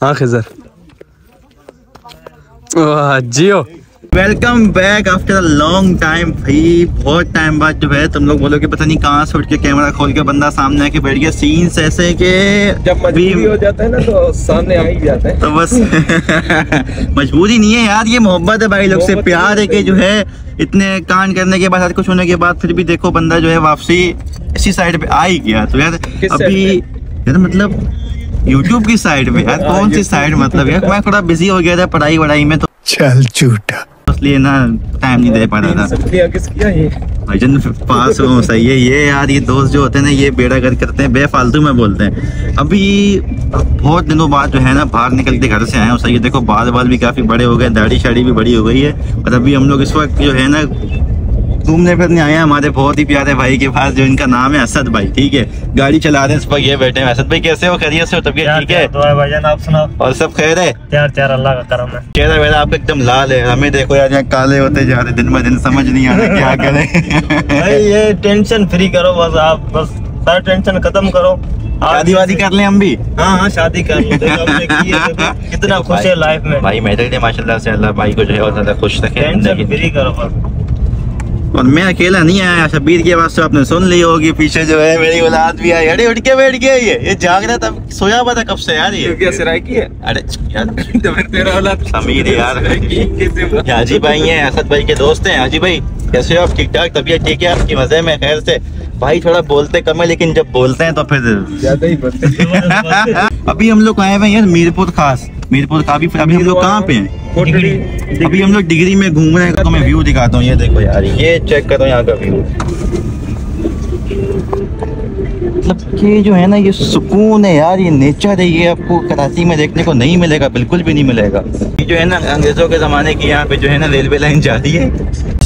हाँ खिजर वाह जियो। Welcome back after a long time भाई बहुत टाइम बाद जो है तुम लोग बोलोगे पता नहीं कहाँ से उठ के कैमरा खोल के बंदा सामने आके बैठ गया। सीन्स ऐसे के जब मजबूरी हो जाता है ना तो सामने आ ही जाता है। तो बस। मजबूरी नहीं है यार ये मोहब्बत है भाई लोग से प्यार है कि जो है। इतने कांड करने के बाद कुछ होने के बाद फिर भी देखो बंदा जो है वापसी इसी साइड पे आ ही गया। तो यार अभी यार मतलब यूट्यूब की साइड में? यार कौन सी साइड मतलब? यार मैं थोड़ा बिज़ी हो गया था पढ़ाई वढ़ाई में तो चल झूठा। इसलिए ना टाइम नहीं दे पा रहा था। शुक्रिया किस किया ये? भाईजन पास हो सही है। ये यार ये दोस्त जो होते हैं ना ये बेड़ा कर करते हैं बेफालतू में बोलते हैं। अभी बहुत दिनों बाद जो है ना बाहर निकल के घर से आए हो। सही है देखो बाल बाल भी काफ़ी बड़े हो गए दाढ़ी शाड़ी भी बड़ी हो गई है। और अभी हम लोग इस वक्त जो है ना घूमने फिरने आए हैं हमारे बहुत ही प्यारे भाई के पास जो इनका नाम है असद भाई ठीक है? गाड़ी चला रहे हैं इस पर ये बैठे हैं। असद भाई कैसे हो? खैरियत से हो? तबीयत ठीक है? भाईजान आप सुनाओ। और सब खैर है? त्यार त्यार अल्लाह का करम है। चेहरा वेरा आपका एकदम लाल है। हमें देखो यार यहाँ काले होते जा रहे दिन ब दिन समझ नहीं आ रहा क्या करें। भाई ये टेंशन फ्री करो बस आप बस सारा टेंशन खत्म करो। शादी वादी कर ले हम भी? हाँ हाँ शादी कर लो। कितना खुश है लाइफ में। भाई मेरे माशाल्लाह से अल्लाह भाई को जो है और ज़्यादा खुश रखे। टेंशन फ्री करो बस। और मैं अकेला नहीं आया शबीर की आवाज़ तो आपने सुन ली होगी पीछे जो है मेरी औलाद भी आई। अरे उठ के बैठ गया ये। ये जाग रहा था सोया हुआ था कब से यार ये? क्या सिराई की है। अरे यार। तो तेरा औलाद समीर यार। कैसे हुआ? ये हाजी भाई हैं असद भाई के दोस्त है। हाजी भाई कैसे हो आप? ठीक ठाक तबीयत ठीक है आपकी? मज़े में? खैर से। भाई थोड़ा बोलते कम है लेकिन जब बोलते हैं तो फिर ज़्यादा ही बनते अभी हम लोग आए हुए हैं यार मीरपुर खास। मीरपुर का अभी अभी हम लोग कहाँ पे हैं? अभी हम लोग डिग्री में घूम रहे हैं तो मैं व्यू दिखाता हूँ ये देखो यार ये चेक करो यहाँ का व्यू मतलब कि जो है ना ये सुकून है यार ये नेचर है ये आपको कराची में देखने को नहीं मिलेगा बिल्कुल भी नहीं मिलेगा। ये जो है ना अंग्रेज़ों के ज़माने की यहाँ पे जो है ना रेलवे लाइन जाती है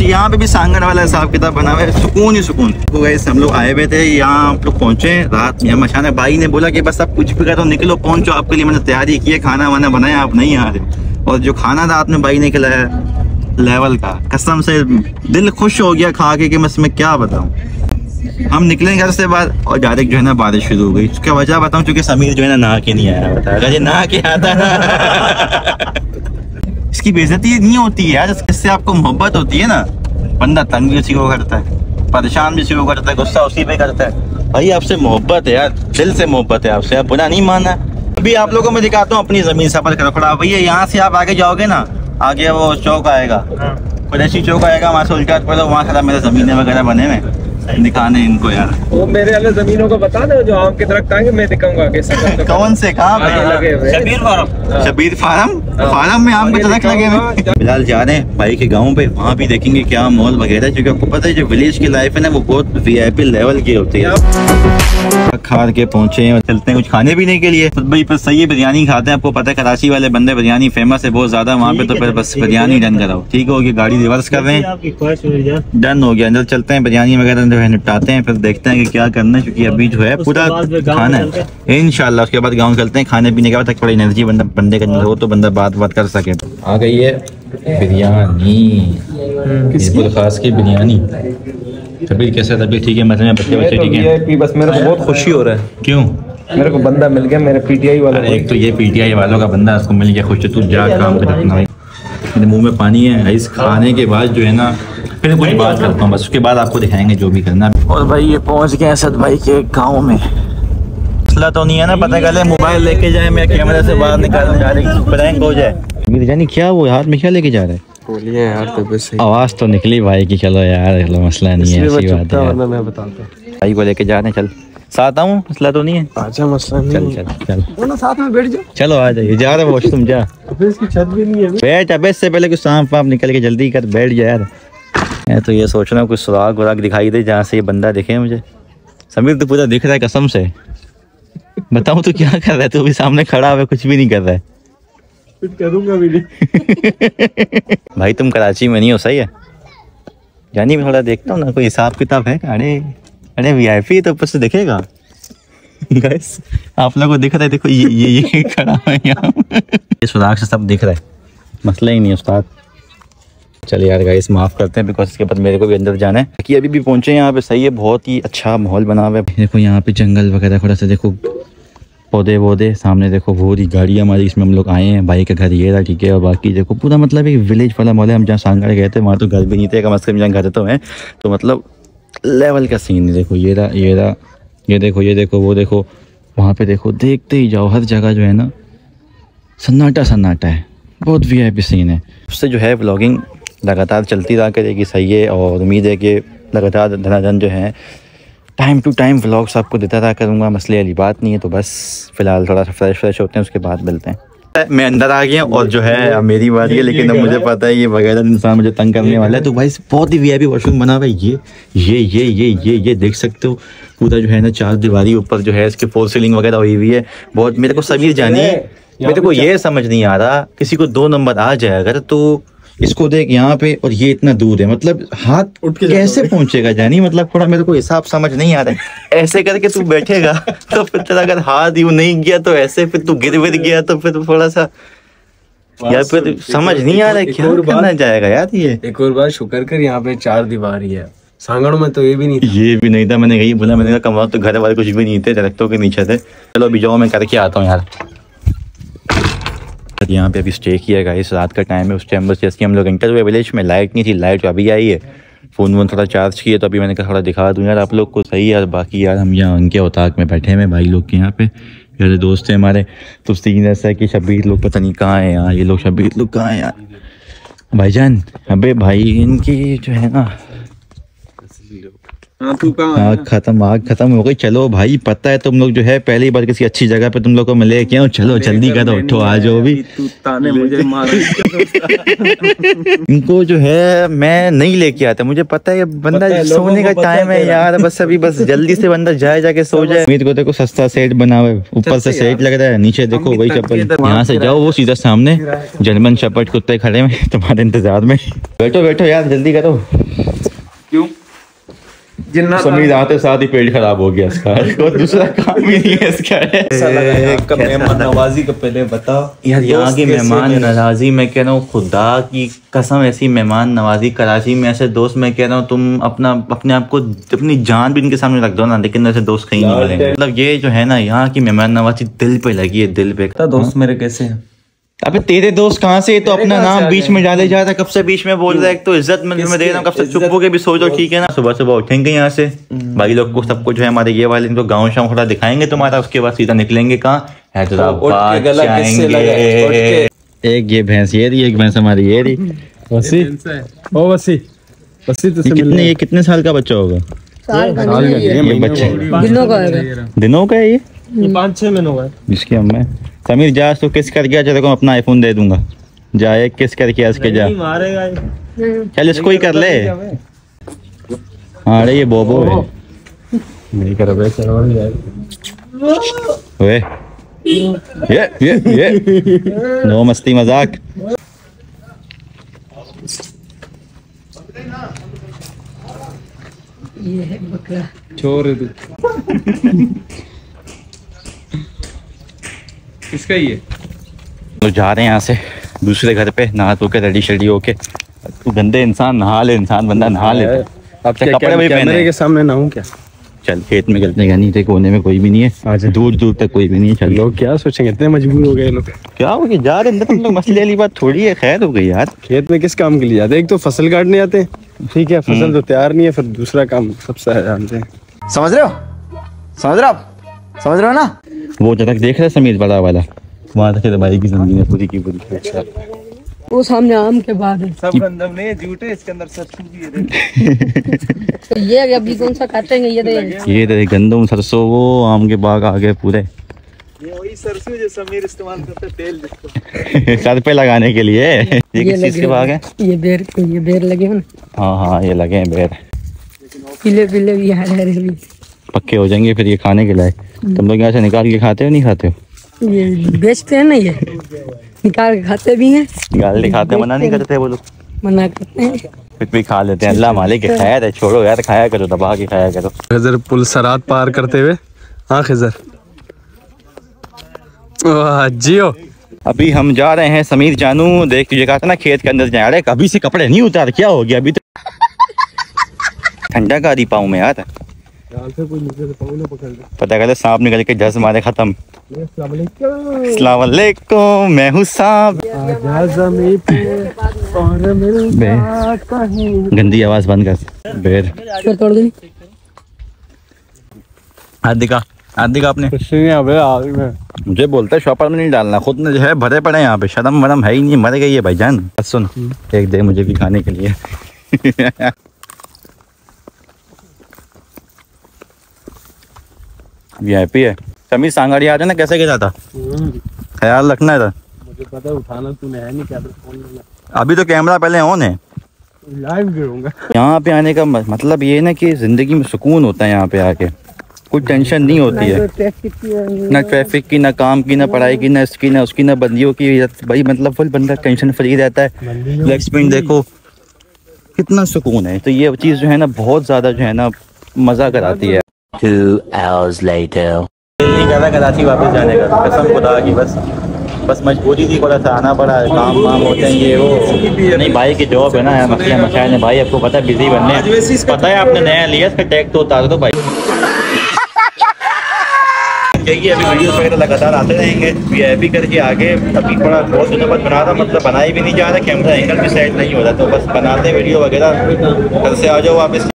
यहाँ पे भी सांगड़ वाला हिसाब किताब बना हुआ है। सुकून ही सुकून। तो वैसे हम लोग आए हुए थे, यहाँ आप लोग पहुँचे रात में। मशाना भाई ने बोला कि बस आप कुछ भी करो, निकलो, पहुंचो। आपके लिए मैंने तैयारी की है, खाना वाना बनाया, आप नहीं आ रहे। और जो खाना रात में भाई ने खिलाया, लेवल का। कसम से दिल खुश हो गया खा के कि मैं इसमें क्या बताऊँ। हम निकले घर से बाद, और डायरेक्ट जो है ना बारिश शुरू हो गई। उसका वजह बताऊँ क्योंकि समीर जो है ना नहा के नहीं आया, बता अगर ये नहा के आता ना। इसकी बेइज्जती नहीं होती है यार इससे आपको मोहब्बत होती है ना। बंदा तंग भी उसी को करता है परेशान भी उसी को करता है गुस्सा उसी पे करता है। भाई आपसे मोहब्बत है यार दिल से मोहब्बत है आपसे आप बुरा नहीं माना अभी आप लोगों को मैं दिखाता हूँ अपनी ज़मीन सफ़र करो खड़ा भैया यहाँ से आप आगे जाओगे ना आगे वो चौक आएगा। हाँ। कुरैशी चौक आएगा वहाँ से उल्टा पड़ो वहाँ खड़ा मेरे जमीने वगैरह बने हुए दिखाने इनको यार। वो मेरे वाले जमीनों को बता दो जो आम के दरख्त आएँगे मैं दिखाऊँगा कैसे कौन से कहा लगे हुए। शबीर फारम। शबीर फार्म? हाँ। फार्म में आम के दरख्त लगे हुए फ़िलहाल जा रहे हैं भाई के गाँव पे वहाँ भी देखेंगे क्या मॉल वगैरह क्योंकि आपको पता है जो विलेज की लाइफ है ना वो बहुत वीआईपी लेवल की होती है। खा के पहुँचे हैं और चलते हैं कुछ खाने पीने के लिए। तो भाई बस सही है बिरयानी खाते हैं आपको पता है कराची वाले बंदे बिरयानी फ़ेमस है बहुत ज़्यादा वहाँ पे तो फिर बस बिरयानी डन कराओ ठीक हो। गया गाड़ी रिवर्स कर रहे हैं। डन हो गया अंदर चलते हैं बिरयानी वगैरह जो है निपटाते हैं फिर देखते हैं कि क्या करना है क्योंकि अभी जो है पूरा खाना है। इनशाला उसके बाद गाँव चलते हैं खाने पीने के बाद थोड़ी एनर्जी बंदा बंदे के हो तो बंदा बात बात कर सके। आ गई है बिरयानी। बिल्कुल खास की बिरयानी। तबीयत कैसा तबीयत? ठीक है मतलब बच्चे बच्चे तो ठीक है? बस मेरे को बहुत खुशी हो रहा है। क्यों? मेरे को बंदा मिल गया मेरे पीटीआई वाला एक तो ये पीटीआई वालों का बंदा उसको मिल गया खुश तू जा काम कर अपना मेरे मुँह में पानी है इस खाने के बाद जो है ना फिर कुछ बात करता हूँ बस उसके बाद आपको दिखाएँगे जो भी करना और भाई ये पहुँच गए असद भाई के गाँव में। मसला तो नहीं है ना पता कर मोबाइल लेके जाए मैं कैमरे से बाहर निकालने जा रही प्रैंक हो जाए। जानी क्या वो हाथ में क्या लेके जा रहा हैं? बोलिए यार तो बस आवाज़ तो निकली भाई की चलो यार चलो मसला नहीं है ऐसी बात है। मैं बताता भाई को लेके जा रहे हैं चल। साथ आऊँ? मसला तो नहीं है? आजा मसला नहीं चल चल चल। दोनों साथ में बैठ जाओ चलो आ जाइए जा रहे वॉश तुम जा अबे इसकी छत भी नहीं है बैठ अब इससे पहले कुछ सांप वाप निकल के जल्दी कर बैठ जा यार। मैं तो ये सोच रहा हूँ कुछ सुराग वराग दिखाई दे जहाँ से ये बंदा दिखे मुझे। समीर तो पूरा दिख रहा है कसम से। बताऊँ तो क्या कर रहा है? तू भी सामने खड़ा हुआ है, कुछ भी नहीं कर रहा है। कुछ करूँगा नहीं। भाई, तुम कराची में नहीं हो, सही है? जानी मैं थोड़ा देखता हूँ ना, कोई हिसाब किताब है अरे अरे वीआईपी तो ऊपर से दिखेगा। गाइस आप लोगों को दिख रहा है, देखो, ये ये ये खड़ा है यहाँ। ये सुराग से सब दिख रहा है। मसला ही नहीं उस्ताद। चलिए यार गाइस माफ़ करते हैं बिकॉज़ इसके बाद मेरे को भी अंदर जाना है। कि अभी भी पहुँचे यहाँ पे, सही है, बहुत ही अच्छा माहौल बना हुआ है। देखो, यहाँ पे जंगल वगैरह थोड़ा सा, देखो पौधे वौधे, सामने देखो पूरी गाड़ी हमारी, इसमें हम लोग आए हैं, भाई का घर ये रहा ठीक है, और बाकी देखो, पूरा मतलब एक विलेज वाला मॉल है, हम जहाँ सांगड़ गए थे, वहाँ तो घर भी नहीं थे, कम अज़ कम जहाँ घर तो हैं तो मतलब लेवल का सीन है, देखो, ये रहा ये रहा, ये देखो ये देखो, वो देखो, वहाँ पे देखो, देखते ही जाओ, हर जगह जो है ना, सन्नाटा सन्नाटा है, बहुत वी आई सीन है। उससे जो है ब्लॉगिंग लगातार चलती रहा करेगी, सही है, और उम्मीद है कि लगातार धनाधन जो है टाइम टू टाइम व्लॉग्स आपको देता रहा करूँगा मसले वाली बात नहीं है तो बस फ़िलहाल थोड़ा सा फ्रेश फ्रेश होते हैं उसके बाद मिलते हैं। मैं अंदर आ गया और जो है अब मेरी बारी है लेकिन अब मुझे पता है ये वगैरह इंसान मुझे तंग करने वाला है तो भाई बहुत ही वी वॉशरूम बना हुआ है ये ये ये ये ये ये देख सकते हो पूरा जो है ना चार दीवारी ऊपर जो है इसके फोर सीलिंग वगैरह हुई हुई है बहुत मेरे को समीर जानी मेरे को ये समझ नहीं आ रहा किसी को दो नंबर आ जाए अगर तो इसको देख यहाँ पे और ये इतना दूर है। मतलब हाथ उठ के कैसे पहुंचेगा जानी? मतलब थोड़ा मेरे को हिसाब समझ नहीं आ रहा है। ऐसे करके तू बैठेगा तो फिर तेरा अगर हाथ यू नहीं गया तो ऐसे फिर तू गिर विर गया तो फिर थोड़ा सा यार फिर समझ नहीं आ रहा है क्या करना जाएगा यार ये? एक और बार शुक्र कर यहाँ पे चार दीवारी है सांगड़ में तो ये भी नहीं था। ये भी नहीं था मैंने यही बोला मैंने कहा कमरा तो घर वाले कुछ भी नहीं थे दरख्तों के नीचे थे। चलो अभी जाओ मैं करके आता हूँ यार। यहाँ पे अभी स्टे किया गाइस रात का टाइम है, उस टाइम बस जैसे हम लोग इंटर हुए विलेज में लाइट नहीं थी लाइट अभी आई है। फ़ोन वोन थोड़ा चार्ज किया तो अभी मैंने कहा थोड़ा दिखा दूँ यार आप लोग को। सही यार, बाकी यार हम यहाँ उनके औताक में बैठे हैं, भाई लोग के यहाँ पे। मेरे दोस्त हैं हमारे तो सीन ऐसा है कि शबीर लोग पता नहीं कहाँ हैं यार, ये लोग शबीर लोग कहाँ हैं यार। भाईजान, अबे भाई इनकी जो है ना तू आग खत्म आग खत्म हो गई। चलो भाई पता है तुम लोग जो है पहली बार किसी अच्छी जगह पे तुम लोग को मिले क्यों? चलो जल्दी करो उठो आ जाओ भी इनको जो है मैं नहीं लेके आता। मुझे पता है बंदा है, सोने का टाइम है है यार बस अभी बस जल्दी से बंदा जाए जाके सो जाए। मेरे को देखो सस्ता सेट बना हुआ है ऊपर से सेट लग रहा है नीचे देखो वही चप्पल। यहाँ से जाओ वो सीधा सामने। जर्मन शपट कुत्ते खड़े में तुम्हारे इंतज़ार में। बैठो बैठो यार जल्दी करो। क्यों? जिन्ना समीर आते साथ ही पेट खराब हो गया इसका। कोई दूसरा काम ही नहीं है इसका। आपका मेहमान नवाजी का पहले बताओ। यार यहाँ दोस्त की मेहमान नवाजी मैं कह रहा हूँ खुदा की कसम ऐसी मेहमान नवाजी कराची में ऐसे दोस्त मैं कह रहा हूँ तुम अपना अपने आप को अपनी जान भी इनके सामने रख दो ना लेकिन ऐसे दोस्त कहीं नहीं मिलेंगे। मतलब ये जो है ना यहाँ की मेहमान नवाजी दिल पे लगी है दिल पे। दोस्त मेरे कैसे हैं? अबे तेरे दोस्त कहाँ से तो अपना नाम बीच में डाले जा रहा है कब से बीच में बोल रहा है तो इज़्ज़त में मैं दे रहा हूँ? कब से चुप हो के भी सो जाओ ठीक है ना? सुबह सुबह उठेंगे यहाँ से। भाई लोग को सबको जो है हमारे ये वाले इनको गाँव शाम थोड़ा दिखाएँगे तुम्हारा उसके बाद सीधा निकलेंगे कहाँ? हैदराबाद गला किससे लगा है? उठ जाएँगे एक ये भैंस ये रही एक भैंस हमारी ये रही। वसी ओ वसी वसी तो कितने ये कितने साल का बच्चा होगा? साल का है ये बच्चे। दिनों का है। दिनों का है ये? ये पाँच छह महीनों का है जिसकी अम्मा समीर जा तो किस कर गया चलो अपना आईफोन दे दूँगा। जा एक किस कर किया इसके जा। मारेगा चल इसको ही कर ले। हाँ अरे ये बोबो है। नहीं कर चलो और जाएगा ये ये ये। नो मस्ती मज़ाक। ये है बकरा। छोड़ तू किसका ये। तो जा रहे हैं यहाँ से दूसरे घर पे नहा धो के रेडी शेडी होके। तू गंदे इंसान नहा ले इंसान बंदा नहा ले अब अच्छा, कपड़े भी पहने के सामने ना क्या? चल खेत में गलते नहीं थे कोने में कोई भी नहीं है। दूर दूर तक कोई भी नहीं है चल। लोग क्या सोचेंगे इतने मजबूर हो गए लोग। क्या हो गया? जा रहे अंदर तुम लोग मसले वाली बात थोड़ी है खैर हो गई यार। खेत में किस काम के लिए जाते हैं? एक तो फ़सल काटने आते हैं। ठीक है फ़सल तो तैयार नहीं है फिर दूसरा काम सबसे जानते हैं। समझ रहे हो? समझ रहे हो आप? समझ रहे हो ना? वो जतक देख रहे समीर बड़ा वाला? वहाँ तक भाई की ज़मीन है पूरी की पूरी अच्छा वो सामने आम के बाद है। सब गंदम नहीं झूठे इसके अंदर सच्चू भी है तो ये अभी कौन सा काटेंगे ये तो ये रहे गंदम सरसों वो आम के बाग आगे पूरे। ये वही सरसों जो समीर इस्तेमाल करते तेल सर पे लगाने के लिए। ये ये किस चीज़ के बाग है? ये बेर ये बेर लगे हैं ना? हाँ हाँ ये लगे हैं बेर। पीले पीले भी आ रहे हैं। पक्के हो जाएँगे फिर ये खाने के लायक। तुम लोग यहाँ से निकाल के खाते हो नहीं खाते हो? ये बेचते हैं ना ये। निकाल के खाते भी हैं। निकाल के खाते मना नहीं करते वो लोग। मना करते हैं। फिर भी खा लेते हैं। अल्लाह मालिक है खैर है छोड़ो यार खाया करो दबा के खाया करो। खिजर पुल सरात पार करते हुए। हाँ खिजर। वाह जियो। अभी हम जा रहे हैं समीर जानू देख तुझे कहा था ना खेत के अंदर जा रहे कभी से कपड़े नहीं उतार क्या हो गया? अभी तो ठंडा का दी पाऊँ मैं यार। पता कहते सांप निकल के जस मारे खत्म। अस्सलाम मैं हूँ सांप। गंदी आवाज़ बंद कर। बेर। फिर तोड़ दूँ हाथ दिखा हाथ दिखा आपने कुछ नहीं अबे आग में। मुझे बोलता है शॉपर में नहीं डालना। खुद ने जो है भरे पड़े यहाँ पे। शर्म वरम है ही नहीं मर गई है भाईजान। बस सुन एक दे मुझे भी खाने के लिए। वीआईपी है। समीर सांगाड़ी आ जाए ना कैसे गिरा था? ख्याल रखना है मुझे पता है उठाना तूने है नहीं क्या तो फ़ोन में अभी तो कैमरा पहले ऑन है। लाइव गिरूँगा यहाँ पे आने का मतलब ये है ना कि ज़िंदगी में सुकून होता है यहाँ पे आके। कोई टेंशन नहीं होती है। ना ट्रैफ़िक की ना काम की ना पढ़ाई की ना इसकी ना उसकी ना बंदियों की। भाई मतलब फुल बंदा टेंशन फ्री रहता है। स्पिन देखो कितना सुकून है। तो ये चीज़ जो है ना बहुत ज़्यादा जो है ना मज़ा कराती है। Two hours later. नहीं ज़्यादा कराची वापस जाने का। कसम खुदा की, बस बस मजबूरी थी, थोड़ा सा आना पड़ा, काम वाम होते हैं, ये वो। नहीं, भाई की जॉब है ना मसला मसाइल है भाई, आपको पता है बिज़ी बनने। पता है, आपने नया लिया, इसका टैग तो उतार दो, भाई। चाहिए अभी वीडियोस वगैरह लगातार आते रहेंगे वी करके आगे, अभी थोड़ा बहुत दिनों बाद बना रहा मतलब बनाई भी नहीं जा रहा कैमरा एंगल भी सेट नहीं हो रहा तो बस बनाते वीडियो वगैरह कल से आ जाओ वापस।